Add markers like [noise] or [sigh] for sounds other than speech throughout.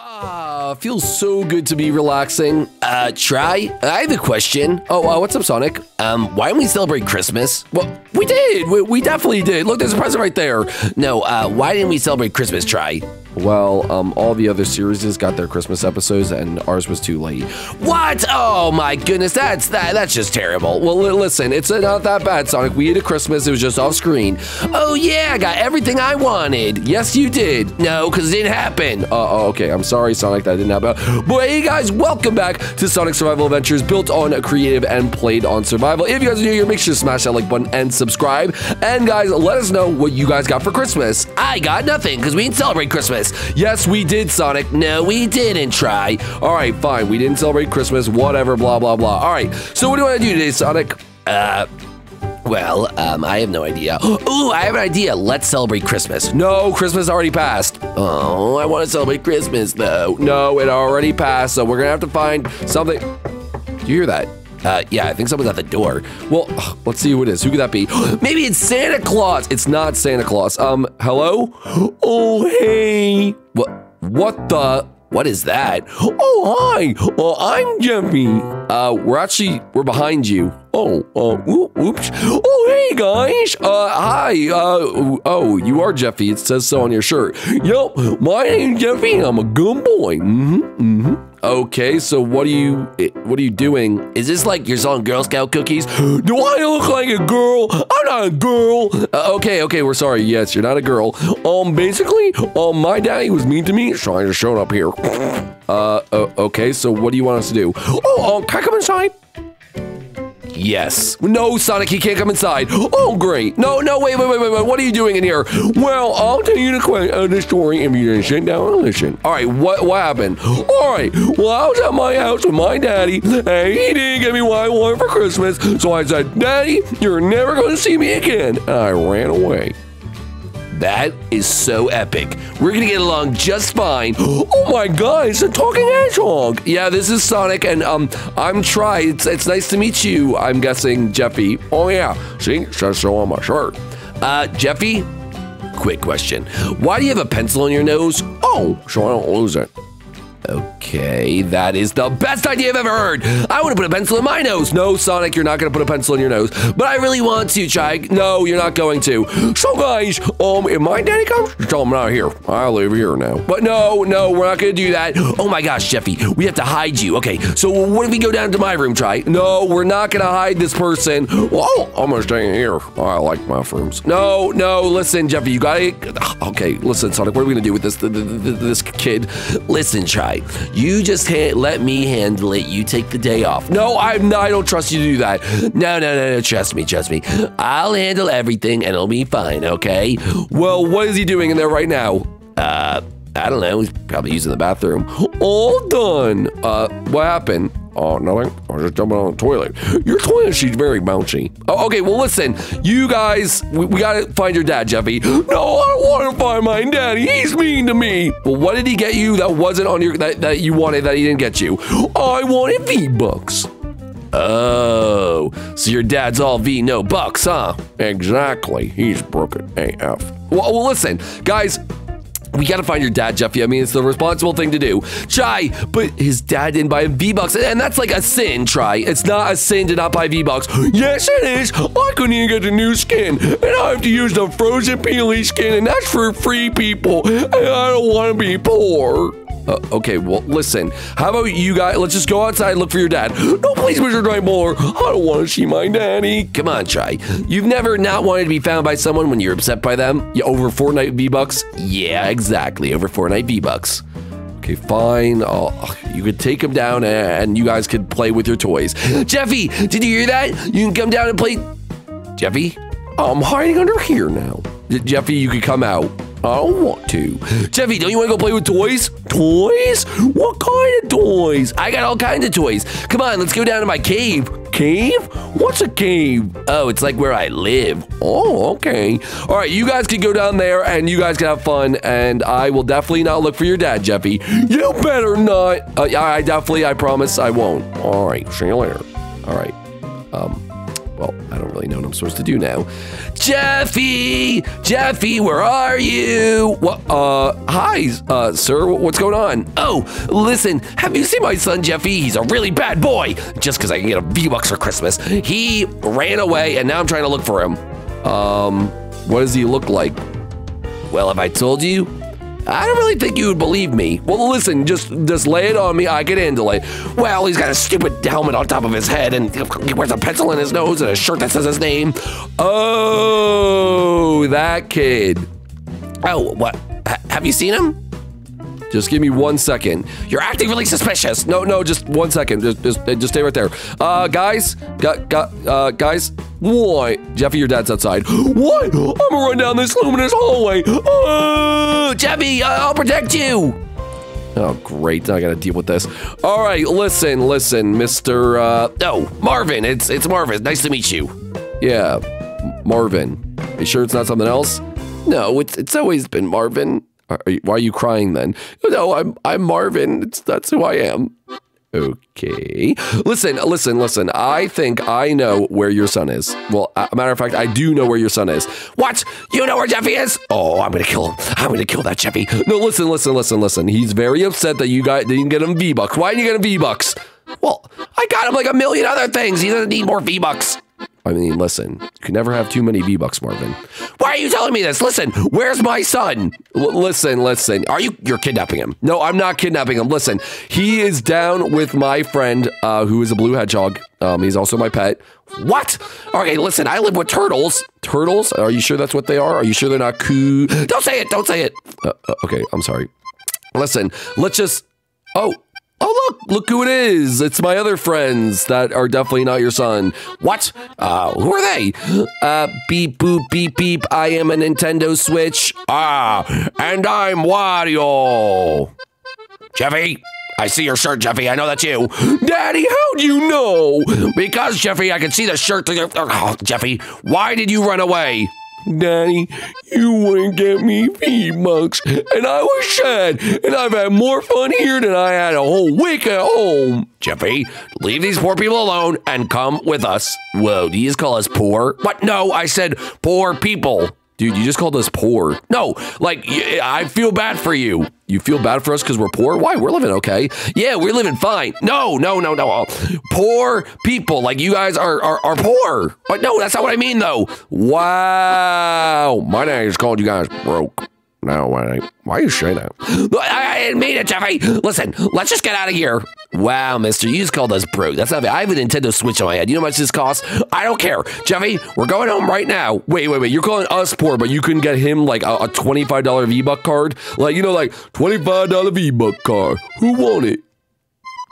Ah, feels so good to be relaxing. Uh, Tri. I have a question. Oh, uh, what's up, Sonic? Um, why don't we celebrate Christmas? Well, we did. We, we definitely did. Look, there's a present right there. No, uh, why didn't we celebrate Christmas? Tri. Well, um, all the other series got their Christmas episodes, and ours was too late. What? Oh my goodness, that's that. That's just terrible. Well, li- listen, it's uh, not that bad, Sonic. We had a Christmas. It was just off screen. Oh yeah, I got everything I wanted. Yes, you did. No, because it didn't happen. Uh, oh, okay. I'm sorry, Sonic. That didn't happen. But hey, guys, welcome back to Sonic Survival Adventures, built on creative and played on survival. If you guys are new here, make sure to smash that like button and subscribe. And guys, let us know what you guys got for Christmas. I got nothing because we didn't celebrate Christmas. Yes, we did, Sonic. No, we didn't Tri. All right, fine. We didn't celebrate Christmas. Whatever. Blah blah blah. All right. So what do you want to do today, Sonic? Uh. Well, um, I have no idea. [gasps] Ooh, I have an idea. Let's celebrate Christmas. No, Christmas already passed. Oh, I want to celebrate Christmas though. No, it already passed, so we're gonna have to find something. Do you hear that? Uh, yeah, I think someone's at the door. Well, [sighs] let's see who it is. Who could that be? [gasps] Maybe it's Santa Claus. It's not Santa Claus. Um, hello? [gasps] Oh, hey. What? What the? What is that? Oh, hi. Well, I'm Jeffy. Uh, we're actually, we're behind you. Oh, uh, whoop, whoops. Oh, hey, guys. Uh, hi. Uh, oh, you are Jeffy. It says so on your shirt. Yup, my name's Jeffy. I'm a good boy. Mm-hmm, mm-hmm. Okay, so what are you, what are you doing? Is this like you're selling Girl Scout cookies? Do I look like a girl? I'm not a girl. Uh, okay, okay, we're sorry. Yes, you're not a girl. Um, basically, um, my daddy was mean to me, so I just showed up here. Uh, uh, okay, so what do you want us to do? Oh, um, can I come inside? Yes. No, Sonic, he can't come inside. Oh, great. No, no, wait, wait, wait, wait, wait. What are you doing in here? Well, I'll tell you the, uh, the story if you just sit down listen. All right, what what happened? All right, well, I was at my house with my daddy, and he didn't get me what I wanted for Christmas. So I said, Daddy, you're never going to see me again. And I ran away. That is so epic. We're gonna get along just fine. [gasps] Oh my god, it's a talking hedgehog. Yeah, this is Sonic, and um, I'm Tri. It's, it's nice to meet you. I'm guessing Jeffy. Oh yeah, see, it says so on my shirt. Uh, Jeffy, quick question. Why do you have a pencil in your nose? Oh, so I don't lose it. Okay, that is the best idea I've ever heard. I want to put a pencil in my nose. No, Sonic, you're not going to put a pencil in your nose. But I really want to, Chai. No, you're not going to. So, guys, um, if my daddy comes, tell him I'm not here. I live here now. But no, no, we're not going to do that. Oh my gosh, Jeffy, we have to hide you. Okay, so what if we go down to my room, Chai? No, we're not going to hide this person. Well, I'm going to stay in here. I like my rooms. No, no, listen, Jeffy, you got to. Okay, listen, Sonic, what are we going to do with this, this kid? Listen, Chai. You just can't let me handle it. You take the day off. No, I'm not, I don't trust you to do that. No, no, no, no. Trust me, trust me. I'll handle everything and it'll be fine, okay? Well, what is he doing in there right now? Uh, I don't know. He's probably using the bathroom. All done. Uh, what happened? Oh, nothing. I was just jumping on the toilet. Your toilet she's very bouncy. Oh, okay, well, listen. You guys, we, we gotta find your dad, Jeffy. No, I don't want to find my daddy. He's mean to me. Well, what did he get you that wasn't on your, that, that you wanted that he didn't get you? I wanted V-Bucks. Oh, so your dad's all V, no bucks, huh? Exactly. He's broken AF. Well, well listen, guys, we gotta find your dad, Jeffy. I mean, it's the responsible thing to do. Tri, but his dad didn't buy him V-Bucks, and that's like a sin, Tri. It's not a sin to not buy V-Bucks. Yes, it is. I couldn't even get a new skin, and I have to use the frozen peely skin, and that's for free people, and I don't want to be poor. Uh, okay, well, listen. How about you guys? Let's just go outside and look for your dad. [gasps] No, please, Mr. Tripolar. I don't want to see my daddy. Come on, Chai. You've never not wanted to be found by someone when you're upset by them? Yeah, over Fortnite V-Bucks? Yeah, exactly. Over Fortnite V-Bucks. Okay, fine. You could take him down and you guys could play with your toys. [gasps] Jeffy, did you hear that? You can come down and play. Jeffy? I'm hiding under here now. Jeffy, you could come out. I don't want to. Jeffy, don't you want to go play with toys? Toys? What kind of toys? I got all kinds of toys. Come on, let's go down to my cave. Cave? What's a cave? Oh, it's like where I live. Oh, okay. All right, you guys can go down there and you guys can have fun. And I will definitely not look for your dad, Jeffy. You better not. Uh, I definitely, I promise I won't. All right, see you later. All right. Um, Well, I don't really know what I'm supposed to do now. Jeffy! Jeffy, where are you? What? Uh, hi, uh, sir. What's going on? Oh, listen, have you seen my son, Jeffy? He's a really bad boy. Just because I can get a V-Bucks for Christmas. He ran away, and now I'm trying to look for him. Um, what does he look like? Well, have I told you, I don't really think you would believe me. Well, listen, just just lay it on me. I can handle it. Well, he's got a stupid helmet on top of his head, and he wears a pencil in his nose and a shirt that says his name. Oh, that kid. Oh, what? H have you seen him? Just give me one second. You're acting really suspicious. No, no, just one second. Just, just, just stay right there. Uh, guys, got, got, uh, guys. What? Jeffy, your dad's outside. [gasps] What? I'm gonna run down this luminous hallway. Oh, Jeffy, I'll protect you. Oh, great. I gotta deal with this. All right, listen, listen, Mr. Uh, oh, Marvin. It's it's Marvin. Nice to meet you. Yeah, Marvin. Are you sure it's not something else? No, it's it's always been Marvin. Are you, why are you crying then? No, I'm I'm Marvin. It's, that's who I am. Okay. Listen, listen, listen. I think I know where your son is. Well, a matter of fact, I do know where your son is. What? You know where Jeffy is? Oh, I'm gonna kill him. I'm gonna kill that Jeffy. No, listen, listen, listen, listen. He's very upset that you guys didn't get him V bucks. Why didn't you get him V bucks? Well, I got him like a million other things. He doesn't need more V bucks. I mean, listen, you can never have too many V-Bucks, Marvin. Why are you telling me this? Listen, where's my son? L listen, listen. Are you, you're kidnapping him. No, I'm not kidnapping him. Listen, he is down with my friend, uh, who is a blue hedgehog. Um, he's also my pet. What? Okay, listen, I live with turtles. Turtles? Are you sure that's what they are? Are you sure they're not coo? Don't say it, don't say it. Uh, uh, okay, I'm sorry. Listen, let's just, oh, Oh, look, look who it is. It's my other friends that are definitely not your son. What? Uh, who are they? Uh, beep, boop, beep, beep. I am a Nintendo Switch. Ah, and I'm Wario. Jeffy, I see your shirt, Jeffy. I know that's you. Daddy, how'd you know? Because, Jeffy, I can see the shirt. Oh, Jeffy, why did you run away? Daddy, you wouldn't get me V-Bucks, and I was sad, and I've had more fun here than I had a whole week at home. Jeffy, leave these poor people alone and come with us. Whoa, do you just call us poor? What? No, I said poor people. Dude, you just called us poor. No, like, I feel bad for you. You feel bad for us because we're poor? Why? We're living okay. Yeah, we're living fine. No, no, no, no. Poor people. Like, you guys are, are, are poor. But no, that's not what I mean, though. Wow. My dad just called you guys broke. No, why, why are you saying that? I, I didn't mean it, Jeffy. Listen, let's just get out of here. Wow, mister, you just called us broke. That's not fair. I have a Nintendo Switch on my head. You know how much this costs? I don't care. Jeffy, we're going home right now. Wait, wait, wait. You're calling us poor, but you couldn't get him like a, a $25 V-Buck card? Like, you know, like $25 V-Buck card. Who want it?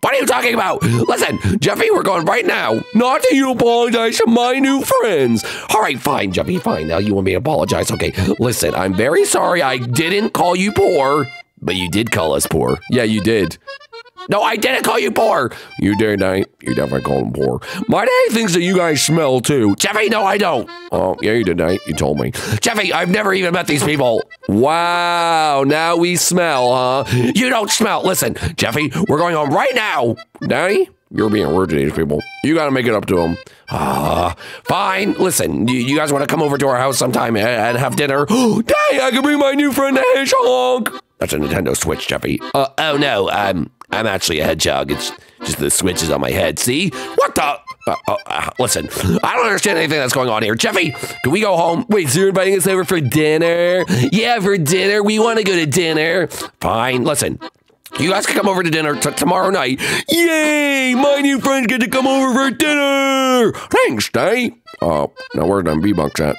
What are you talking about? Listen, Jeffy, we're going right now. Not that you apologize to my new friends. All right, fine, Jeffy, fine. Now you want me to apologize. Okay, listen, I'm very sorry I didn't call you poor, but you did call us poor. Yeah, you did. No, I didn't call you poor. You did, I. You definitely called him poor. My daddy thinks that you guys smell too. Jeffy, no, I don't. Oh, yeah, you did, I. You told me. Jeffy, I've never even met these people. Wow, now we smell, huh? You don't smell. Listen, Jeffy, we're going home right now. Daddy, you're being rude to these people. You got to make it up to them. Ah, fine. Listen, you, you guys want to come over to our house sometime and, and have dinner? [gasps] Daddy, I can bring my new friend the hedgehog. That's a Nintendo Switch, Jeffy. Uh, oh no, I'm I'm actually a hedgehog. It's just the switch is on my head. See? What the? Uh, uh, uh, listen, I don't understand anything that's going on here. Jeffy, can we go home? Wait, so you're inviting us over for dinner? Yeah, for dinner. We want to go to dinner. Fine. Listen, you guys can come over to dinner tomorrow night. Yay! My new friends get to come over for dinner. Thanks, Day. Oh, now where did V-Bucks at?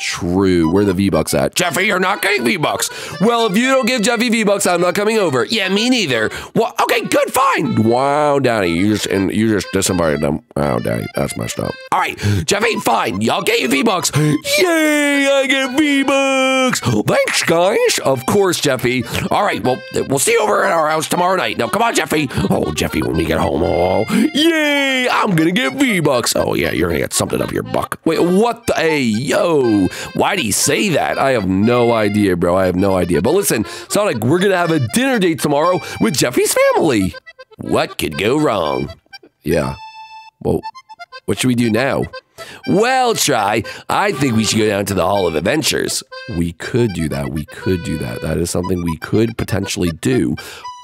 True. Where the V-Bucks at? Jeffy, you're not getting V-Bucks. Well, if you don't give Jeffy V-Bucks, I'm not coming over. Yeah, me neither. Well, okay, good, fine. Wow, Daddy, you just and you just disinvited them. Wow, Daddy, that's messed up. All right, Jeffy, fine. Y'all get your V-Bucks. Yay, I get V-Bucks. Thanks, guys. Of course, Jeffy. All right, well, we'll see you over at our house tomorrow night. Now, come on, Jeffy. Oh, Jeffy, when we get home, oh, yay, I'm gonna get V-Bucks. Oh, yeah, you're gonna get something up your buck. Wait, what the? Hey, yo. Why do you say that? I have no idea, bro. I have no idea. But listen, Sonic, we're going to have a dinner date tomorrow with Jeffy's family. What could go wrong? Yeah. Well, what should we do now? Well, Tri. I think we should go down to the Hall of Adventures. We could do that. We could do that. That is something we could potentially do.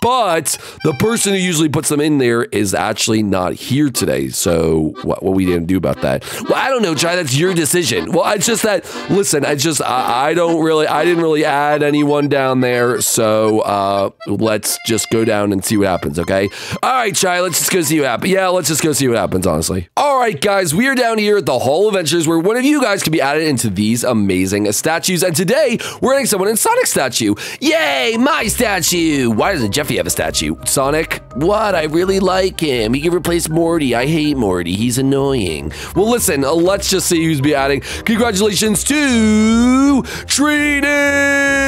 But the person who usually puts them in there is actually not here today. So what, what we didn't do about that? Well, I don't know, Tri. That's your decision. Well, it's just that. Listen, I just I, I don't really I didn't really add anyone down there. So uh, let's just go down and see what happens. Okay. All right, Tri. Let's just go see what happens. Yeah, let's just go see what happens. Honestly. All right, guys. We are down here at the Hall of Adventures, where one of you guys can be added into these amazing statues. And today we're adding someone in Sonic statue. Yay, my statue! Why doesn't Jeffy have a statue? Sonic? What? I really like him. He can replace Morty. I hate Morty. He's annoying. Well, listen, uh, let's just see who's be adding. Congratulations to Treenix!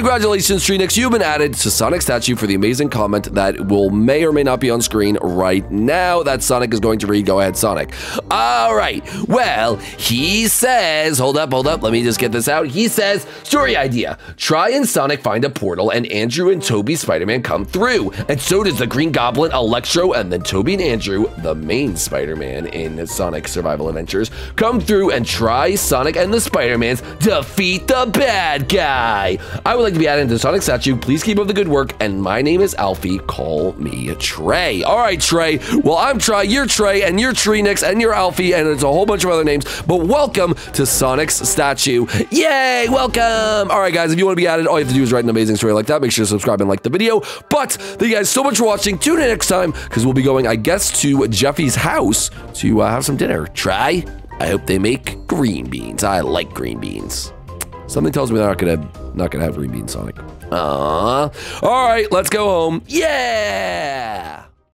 Congratulations, Treenix. You've been added to Sonic statue for the amazing comment that will may or may not be on screen right now that Sonic is going to read. Go ahead, Sonic. All right. Well, he says, hold up, hold up. Let me just get this out. He says, story idea. Tri and Sonic find a portal and Andrew and Tobey Spider-Man come through. And so does the Green Goblin, Electro, and then Tobey and Andrew, the main Spider-Man in Sonic Survival Adventures, come through and Tri Sonic and the Spider-Mans defeat the bad guy. I would like to be added into Sonic statue. Please keep up the good work. And my name is Alfie. Call me Trey. All right, Trey. Well, I'm Trey, you're Trey, and you're Treenix, and you're Alfie, and it's a whole bunch of other names. But welcome to Sonic's statue. Yay, welcome. All right, guys, if you want to be added, all you have to do is write an amazing story like that. Make sure to subscribe and like the video. But thank you guys so much for watching. Tune in next time because we'll be going, I guess, to Jeffy's house to uh, have some dinner. Tri. I hope they make green beans. I like green beans. Something tells me they're not gonna not gonna have green beans, Sonic. Uh, all right, let's go home. Yeah.